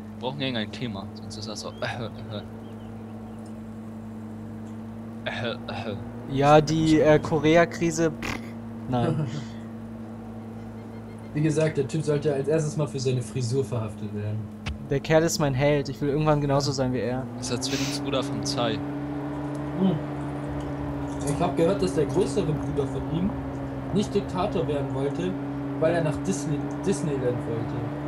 Wir brauchen irgendein Thema, sonst ist das so. Äh, äh. Äh, äh. Ja, die äh, Korea-Krise. Nein. Wie gesagt, der Typ sollte als erstes mal für seine Frisur verhaftet werden. Der Kerl ist mein Held. Ich will irgendwann genauso sein wie er. Das ist der Zwillingsbruder von Zai. Hm. Ich habe gehört, dass der größere Bruder von ihm nicht Diktator werden wollte, weil er nach Disney Disneyland wollte.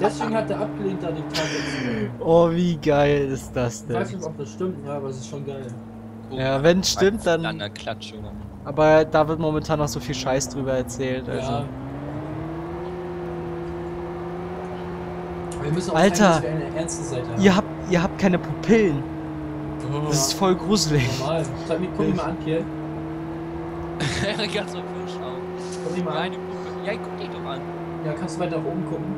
Deswegen hat er abgelehnt, da Diktator zu werden. Oh, wie geil ist das Ich denn? weiß nicht, ob das stimmt, ja, aber es ist schon geil. Oh, Ja, wenn es stimmt, An dann. der Klatsche, oder? Aber da wird momentan noch so viel Scheiß drüber erzählt. Also. Ja. Wir müssen auch Alter, zeigen, dass wir eine ernste Seite haben. Ihr habt, ihr habt keine Pupillen. Das ist voll gruselig. Normal. Sag mir, guck mich mal an, Kiel. Erik hat so Fisch auf. Guck mal an. Ja, guck dich doch an. Ja, kannst du weiter nach oben gucken?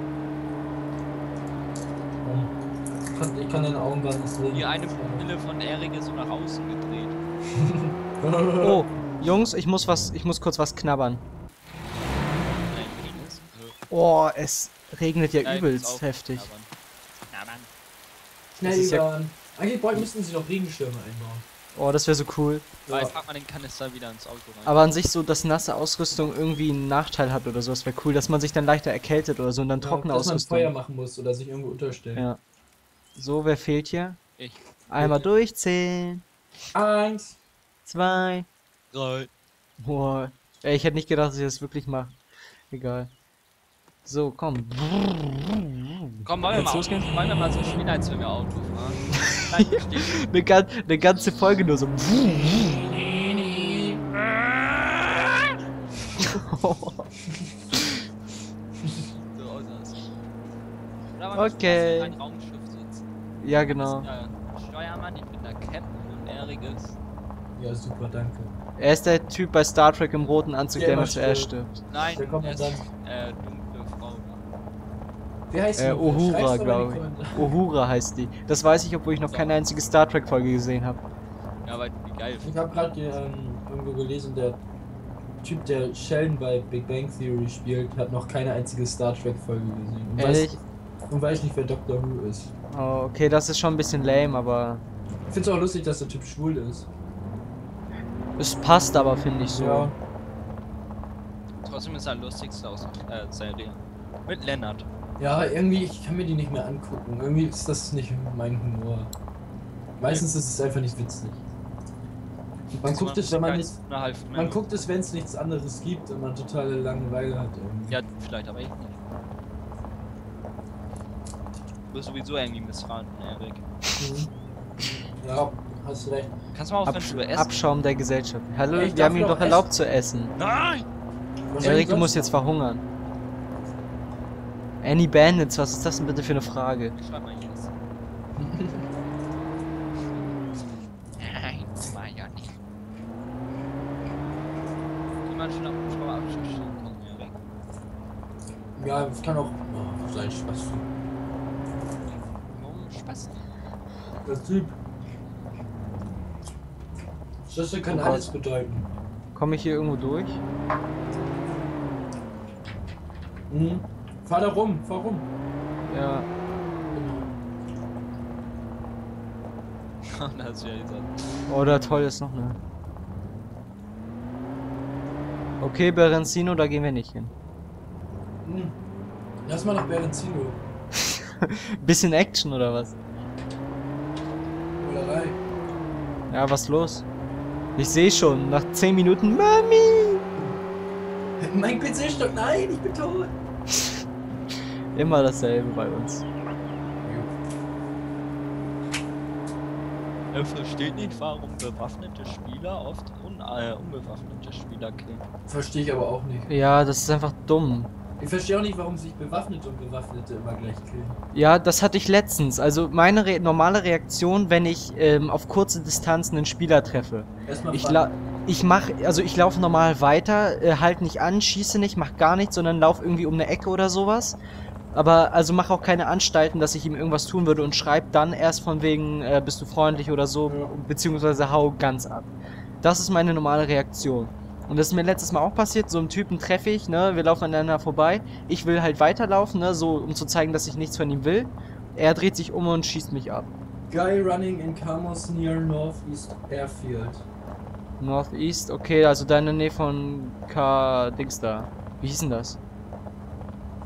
Ich kann, ich kann deine Augen gar nicht sehen. Hier eine Pupille von Erik ist so nach außen gedreht. Oh, Jungs, ich muss was, ich muss kurz was knabbern. Oh, es regnet ja nein, übelst heftig. knabbern. Schnell ist ja-. Eigentlich bräuchten- müssten sie noch Regenschirme einbauen. Oh, das wäre so cool. Weil Ja. packt man den Kanister wieder ins Auto rein. Aber an sich so, dass nasse Ausrüstung irgendwie einen Nachteil hat oder so, das wäre cool, dass man sich dann leichter erkältet oder so und dann trockene ja, dass man Feuer Ausrüstung. machen muss oder sich irgendwo unterstellen. Ja. So, wer fehlt hier? Ich. Einmal durchzählen. Eins. Zwei. Drei. Boah. Ey, ich hätte nicht gedacht, dass ich das wirklich mache. Egal. So, komm. Komm, wollen wir, Jetzt mal, losgehen? wollen wir mal so spielen, als wenn wir Auto fahren. Eine, gan eine ganze Folge nur so. So aus das. Oder man muss Okay. fast in einem Raumschiff sitzen. Ja, genau. Steuermann, ich bin der Captain und Erik ist. Ja, super, danke. Er ist der Typ bei Star Trek im roten Anzug, Der der immer zuerst stirbt. Nein, Der kommt er ist dann. äh, dunkle Frau. Wie heißt Äh, die? Uhura, glaube ich. Uhura heißt die. Das weiß ich, obwohl ich noch keine einzige Star Trek Folge gesehen habe. Ja, weil wie geil. Ich habe gerade ähm, irgendwo gelesen, der Typ, der Sheldon bei Big Bang Theory spielt, hat noch keine einzige Star Trek Folge gesehen. Und Ehrlich? Weiß, und weiß nicht, wer Doctor Who ist. Oh, okay, das ist schon ein bisschen lame, aber Ich finde es auch lustig, dass der Typ schwul ist. es passt aber, finde ich so. Ja. Trotzdem ist er lustigste aus der äh, Serie. Mit Lennart. Ja, irgendwie, ich kann mir die nicht mehr angucken. Irgendwie ist das nicht mein Humor. Meistens ist es einfach nicht witzig. Man guckt es, wenn man nicht. Man guckt es, wenn es nichts anderes gibt und man totale Langeweile hat. Irgendwie. Ja, vielleicht, aber ich nicht. Du bist sowieso irgendwie missraten, Erik. Mhm. Ja, hast recht. Kannst du mal aufhören Absch zu essen? Abschaum der Gesellschaft. Hallo, Ja, ich wir haben ihm doch doch erlaubt essen. zu essen. Nein! Was Erik, ich du musst jetzt verhungern. Annie Bandits, was ist das denn bitte für eine Frage? Ich schreib mal jetzt. Nein, war ja nicht. Jemand schon stehen kann, Erik. Ja, es kann auch oh, sein Spaß. Warum Spaß? Der Typ. Schüsse kann Oh alles bedeuten. Komme ich hier irgendwo durch? Mhm. Fahr da rum, fahr rum. Ja. da ist ja dieser. Oh, da toll ist noch eine. Okay, Berenzino, da gehen wir nicht hin. Mhm. Lass mal nach Berenzino. Bisschen Action oder was? Bullerei. Ja, was los? Ich sehe schon, nach 10 Minuten, Mami! Mein PC stockt. Nein, ich bin tot. Immer dasselbe bei uns. Er versteht nicht, warum bewaffnete Spieler oft un äh, unbewaffnete Spieler killen. Verstehe ich aber auch nicht. Ja, das ist einfach dumm. Ich verstehe auch nicht, warum sich Bewaffnete und Bewaffnete immer gleich killen. Ja, das hatte ich letztens. Also meine Re normale Reaktion, wenn ich ähm, auf kurze Distanz einen Spieler treffe. Erstmal Ich, ich mach, also ich laufe normal weiter, äh, halt nicht an, schieße nicht, mach gar nichts, sondern lauf irgendwie um eine Ecke oder sowas. Aber also mach auch keine Anstalten, dass ich ihm irgendwas tun würde und schreib dann erst von wegen, äh, bist du freundlich oder so, Ja. beziehungsweise hau ganz ab. Das ist meine normale Reaktion. Und das ist mir letztes Mal auch passiert, so einen Typen treffe ich, ne, wir laufen aneinander vorbei. Ich will halt weiterlaufen, ne, so um zu zeigen, dass ich nichts von ihm will. Er dreht sich um und schießt mich ab. Guy running in Camos near Northeast Airfield. Northeast, okay, also da in der Nähe von K. Dings da. Wie hieß denn das?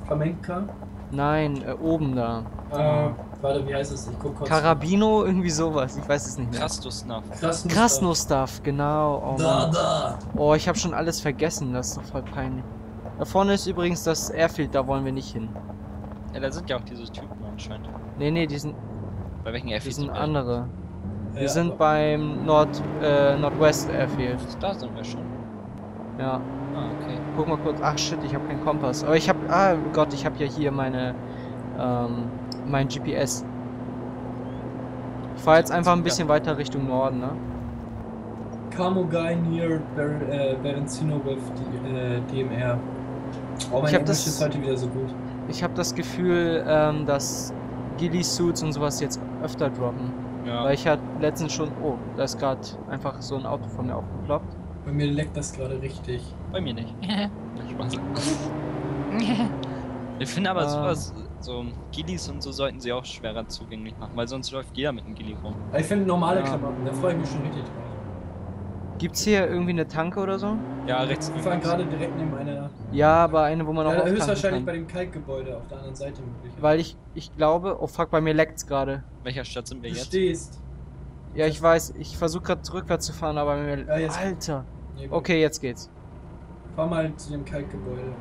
Kamenka? Nein, äh, oben da. Äh, warte, wie heißt es? Ich guck kurz. Karabino, irgendwie sowas, ich weiß es nicht mehr. Krastusnav. Krasnus. Krasnostav, genau. Oh, Da, da. oh, ich habe schon alles vergessen, das ist doch voll peinlich. Da vorne ist übrigens das Airfield, da wollen wir nicht hin. Ja, da sind ja auch diese Typen anscheinend. Nee, nee, die sind, Bei welchen die Airfields sind sind wir? andere. Wir Ja, sind aber- beim Nord, äh, Nordwest Airfield. Da sind wir schon. Ja. Ah, okay. Guck mal kurz. Ach shit, ich habe keinen Kompass. Aber ich habe, ah Gott, ich habe ja hier meine, ähm, mein GPS. Ich fahre jetzt einfach ein bisschen weiter Richtung Norden, ne? Camo Guy near Ber äh, Berenzino with die, äh, DMR. Oh, mein Ich hab Englisch das- ist heute wieder so gut. Ich habe das Gefühl, ähm, dass Ghillie Suits und sowas jetzt öfter droppen. Ja. Weil ich hatte letztens schon, oh, da ist gerade einfach so ein Auto von mir aufgeploppt. Bei mir leckt das gerade richtig. Bei mir nicht. Spaß. Ich finde aber Ähm. sowas, so Gillis und so sollten sie auch schwerer zugänglich machen, weil sonst läuft jeder mit einem Gilly rum. Ich finde normale Ja. Klamotten, da freue ich mich schon richtig drauf. Gibt's hier irgendwie eine Tanke oder so? Ja, rechts Wir fahren gerade direkt neben einer. Ja, aber eine, wo man auch Ja, höchstwahrscheinlich bei kann. dem Kalkgebäude auf der anderen Seite möglich. Weil ich, ich glaube, oh fuck, bei mir leckt's gerade. welcher Stadt sind wir du jetzt? stehst. Ja, ich weiß, ich versuche gerade rückwärts zu fahren, aber mir. Ja, jetzt- Alter. Nee, Okay, jetzt geht's. Fahr mal zu dem Kalkgebäude.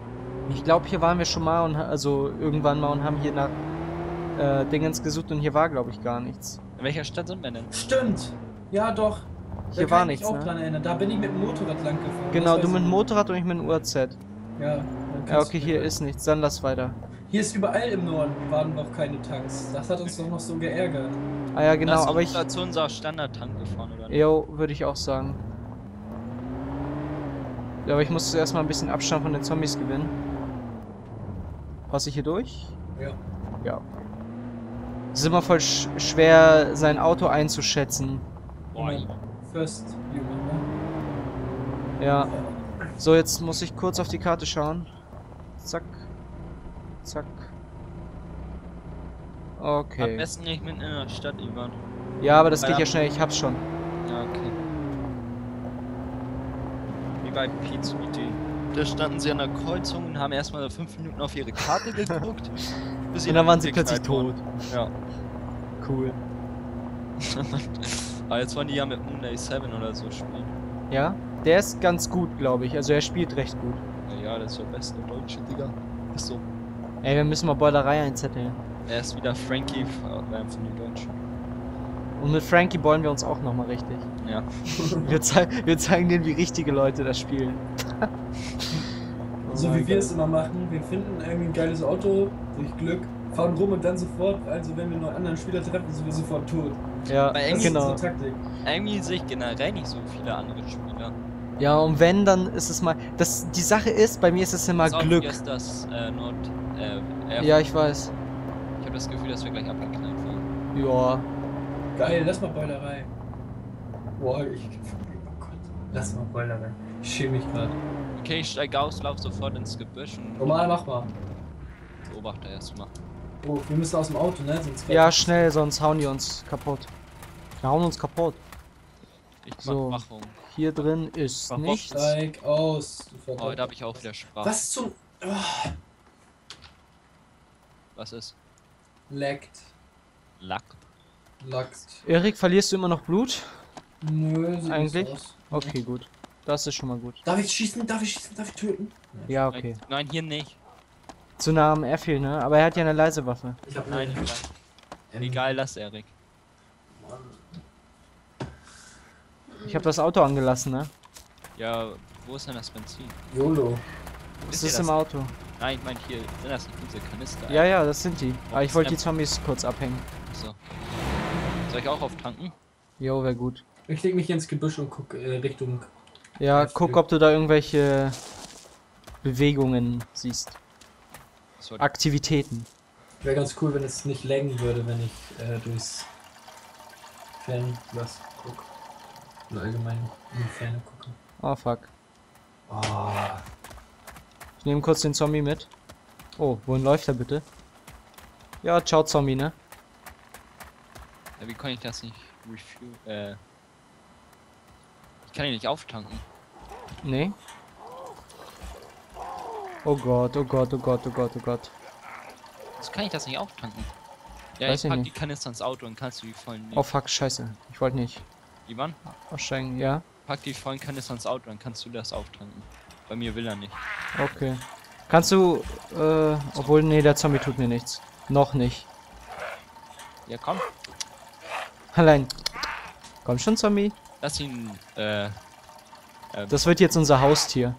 Ich glaube, hier waren wir schon mal und also irgendwann mal und haben hier nach äh, Dingens gesucht und hier war, glaube ich, gar nichts. In welcher Stadt sind wir denn? Stimmt! Ja, doch. Da Hier kann war ich mich nichts, auch ne? dran erinnern. Da bin ich mit dem Motorrad lang gefahren. Genau, du mit dem ich. Motorrad und ich mit dem UAZ. Ja. dann Ja, okay, hier ist nichts. Dann lass weiter. Hier ist überall im Norden waren noch keine Tanks. Das hat uns doch noch so geärgert. Ah ja, genau, aber ich. da zu unserer Standardtank gefahren, oder? nicht? Jo, würde ich auch sagen. Ja, aber ich muss zuerst mal ein bisschen Abstand von den Zombies gewinnen. Passe ich hier durch? Ja. Ja. Es ist immer voll sch schwer, sein Auto einzuschätzen. Boah, Ja. First? Ja. So, jetzt muss ich kurz auf die Karte schauen. Zack. Zack. Am Okay. besten nicht mitten in der Stadt, Ivan. Ja, aber das Ja. geht ja schnell. Ich hab's schon. Ja, okay. Wie bei Pete's Meeting. Da standen sie an der Kreuzung und haben erstmal fünf Minuten auf ihre Karte geguckt. bis Und dann waren sie plötzlich tot. Ja. Cool. Aber jetzt wollen die ja mit Moonlight 7 oder so spielen. Ja? Der ist ganz gut, glaube ich. Also er spielt recht gut. Ja, ja, das ist der beste deutsche Digga. Ist so. Ey, wir müssen mal Beulerei einzetteln. Er ist wieder Frankie äh, von den Deutschen. Und mit Frankie wollen wir uns auch nochmal richtig. Ja. Wir, zei wir zeigen denen, wie richtige Leute das spielen. Oh So wie wir es immer machen. Wir finden irgendwie ein geiles Auto durch Glück, fahren rum und dann sofort, also wenn wir noch einen anderen Spieler treffen, sind wir sofort tot. Ja, Bei Das Engel ist genau. unsere Taktik. Irgendwie sehe ich generell nicht so viele andere Spieler. Ja, und wenn, dann ist es mal. Das, die Sache ist, bei mir ist es immer auf, Glück. ist das äh, Nord. Äh, Ja, ich weiß. Ich habe das Gefühl, dass wir gleich abgeknallt werden. Ja. Geil, lass mal Beulerei. Boah, ich. Oh Gott. Lass mal Beulerei. Ich schäme mich gerade. Okay, ich steige aus, lauf sofort ins Gebüsch und Normal mach mal. beobachte erstmal. Oh, wir müssen aus dem Auto, ne? Sonst Ja, schnell, sonst hauen die uns kaputt. Wir hauen uns kaputt. Ich mach So. Wachung. Hier drin ist Warum? nichts. Steig aus. Du Oh, da habe ich auch wieder Sprache. Was zum. Oh, Was ist? leckt. Lack. Lachst. Erik, verlierst du immer noch Blut? Nö, sieht Eigentlich? aus. Okay, gut. Das ist schon mal gut. Darf ich schießen? Darf ich schießen? Darf ich töten? Ja, okay. Nein, hier nicht. Zu nah am Airfield, ne? Aber er hat ja eine leise Waffe. Ich hab Nein. Ähm, Egal, lass Erik. Mann. Ich habe das Auto angelassen, ne? Ja, wo ist denn das Benzin? YOLO. Das ist im das? Auto. Nein, ich meine hier, sind das nicht diese Kanister? Ja, ja, das sind die. Aber ich wollte die Zombies kurz abhängen. So. Soll ich auch auftanken? Jo, wäre gut. Ich leg mich ins Gebüsch und guck äh, Richtung. Ja, Airfield. guck, ob du da irgendwelche Bewegungen siehst. Aktivitäten. Wäre ganz cool, wenn es nicht laggen würde, wenn ich äh, durchs Fernglas guck. Oder allgemein in die Ferne gucke. Oh, fuck. Oh, Ich nehme kurz den Zombie mit. Oh, wohin läuft er bitte? Ja, ciao Zombie, ne? Wie kann ich das nicht refuel? Äh. Ich kann ihn nicht auftanken. Nee. Oh Gott, oh Gott, oh Gott, oh Gott, oh Gott. Das kann ich das nicht auftanken. Ja, Weiß ich ich pack nicht. die Kanister ins Auto und kannst du die vollen nehmen. Oh fuck, scheiße. Ich wollte nicht Ivan, aussteigen, ja? pack die vollen Kanister ins Auto, dann kannst du das auftanken. Bei mir will er nicht. Okay. Kannst du, äh, obwohl, nee, der Zombie tut mir nichts. Noch nicht. Ja, komm. Allein. Komm schon, Zombie. Lass ihn, äh. ähm, Das wird jetzt unser Haustier.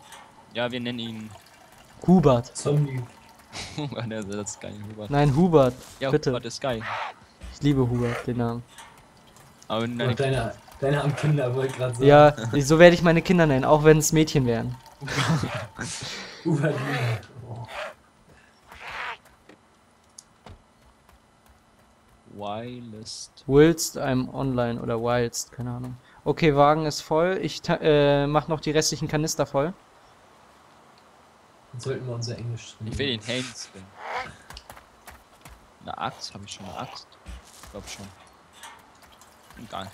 ja, wir nennen ihn. Hubert. Zombie. der das ist geil, Hubert. Nein, Hubert. Ja, bitte. Hubert ist geil. Ich liebe Hubert, den Namen. Aber deine Und deine, deine armen Kinder wollte gerade sagen. Ja, so werde ich meine Kinder nennen, auch wenn es Mädchen wären. Uwe, Wildest. Whilst I'm online oder whilst, keine Ahnung. Okay, Wagen ist voll. Ich äh, mach noch die restlichen Kanister voll. Dann sollten wir unser Englisch trainieren. Ich will den Helm zwingen. Eine Axt? Habe ich schon eine Axt? Ich glaube schon. Egal.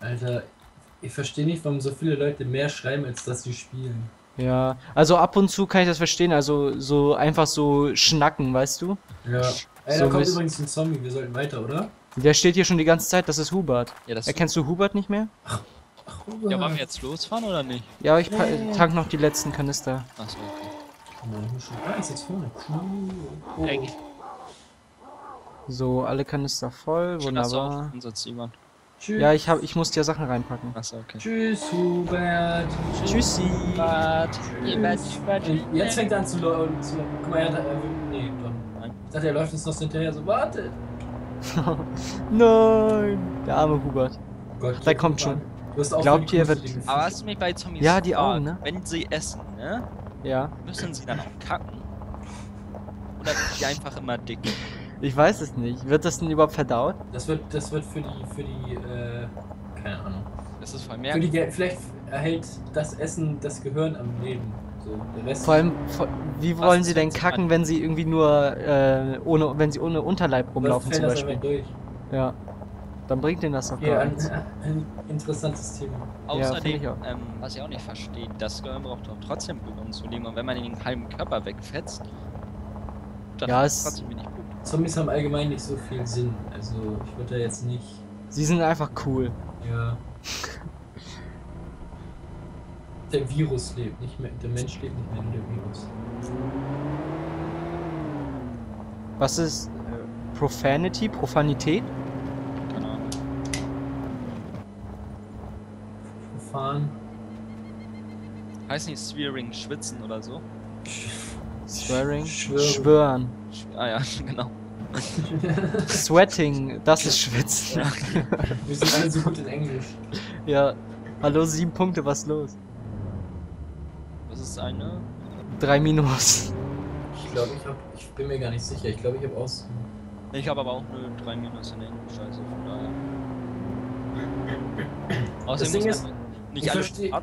Alter, ich verstehe nicht, warum so viele Leute mehr schreiben, als dass sie spielen. Ja, also ab und zu kann ich das verstehen, also so einfach so schnacken, weißt du? Ja. Ey, So da kommt übrigens ein Zombie, wir sollten weiter, oder? Der steht hier schon die ganze Zeit, das ist Hubert. Ja, das Erkennst du Hubert nicht mehr? Ach, ja, wollen wir jetzt losfahren oder nicht? Ja, ich pa- Nee. tank noch die letzten Kanister. Achso, okay. Ah, ist jetzt vorne. Cool. Oh, So, alle Kanister voll, schön, dass du wunderbar. auf uns jemand. Tschüss. Ja, ich hab, ich muss dir Sachen reinpacken. Achso, okay. Tschüss, Hubert. Tschüssi. Und jetzt fängt er an zu laufen. Zu, guck mal, er hat. Er, nee, doch. Nein. Ich dachte, er läuft uns noch hinterher. So, warte. Nein, der arme Hubert. Gott, Der kommt schon. Du hast auch Glaubt ihr, die wird- Aber hast du mich bei Zombies Ja, die gefragt, Augen, ne? Wenn sie essen, ne? Ja, Müssen sie dann auch kacken? Oder sind die einfach immer dick? Ich weiß es nicht. Wird das denn überhaupt verdaut? Das wird, das wird für die, für die, äh, keine Ahnung. Das ist voll Für die. Ge- vielleicht erhält das Essen das Gehirn am Leben. So, der Rest. Vor allem, vor- wie wollen ist sie denn jetzt kacken, an- wenn sie irgendwie nur äh, ohne, wenn sie ohne Unterleib rumlaufen zum Beispiel? durch. Ja. Dann bringt denen das doch Ja, gar ein, nichts. ein interessantes Thema. Ja, Außerdem, auch. ähm, was ich auch nicht verstehe, das Gehirn braucht doch trotzdem Blut, um zu leben. Und wenn man den halben Körper wegfetzt, dann Ja, es- trotzdem wenig. Zombies haben allgemein nicht so viel Sinn. Also, ich würde da jetzt nicht. Sie sind einfach cool. Ja. Der Virus lebt nicht mehr. Der Mensch lebt nicht mehr, nur der Virus. Was ist äh, Profanity? Profanität? Keine Ahnung. Verfahren. Heißt nicht Swearing schwitzen oder so? Swearing? Schwören. Schwören. Sch ah ja, genau. Sweating, das ist Schwitzen. Wir sind alle so gut in Englisch. ja. Hallo, sieben Punkte, was los? Das ist eine. Drei Minus. Ich glaube, ich habe. Ich bin mir gar nicht sicher. Ich glaube, ich habe aus. Ich habe aber auch nur 3 Minus in Englisch, also von daher. Außerdem Ding muss ist, nicht ich alles versteh- ab-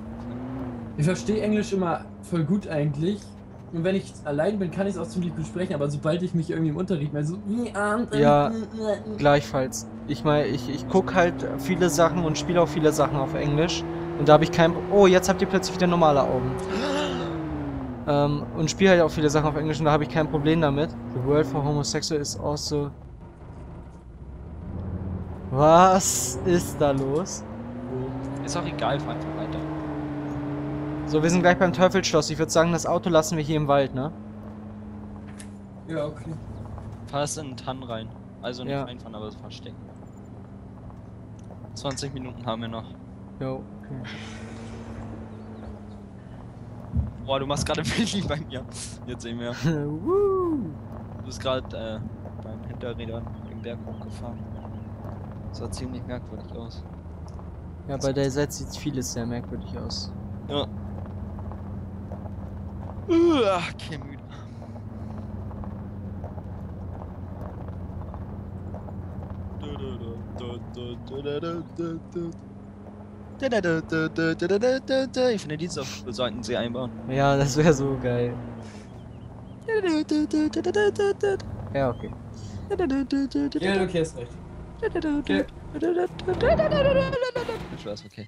Ich verstehe Englisch immer voll gut eigentlich. Und wenn ich allein bin, kann ich es auch ziemlich gut sprechen. Aber sobald ich mich irgendwie im Unterricht mal so. Ja, Gleichfalls. Ich meine, ich, ich gucke halt viele Sachen und spiele auch viele Sachen auf Englisch. Und da habe ich kein. Oh, jetzt habt ihr plötzlich wieder normale Augen. Ähm, und spiele halt auch viele Sachen auf Englisch und da habe ich kein Problem damit. The world for homosexual is also. Was ist da los? Ist auch egal, fahr einfach weiter. So, wir sind gleich beim Teufelsschloss. Ich würde sagen, das Auto lassen wir hier im Wald, ne? Ja, okay. Fahr es in den Tann rein. Also nicht Ja. reinfahren, aber verstecken. 20 Minuten haben wir noch. Jo, okay. Boah, du machst gerade Willi bei mir. Jetzt sehen wir. Woo. Du bist gerade äh, beim Hinterrädern den Berg hochgefahren. Das sah ziemlich merkwürdig aus. Ja, bei der Set sieht vieles sehr merkwürdig aus. Ja. Uah, okay, müde. Ich finde, die sollten sie einbauen. Ja, das wäre so geil. Ja, okay. Ja, okay, hast recht. Okay. Spaß, okay.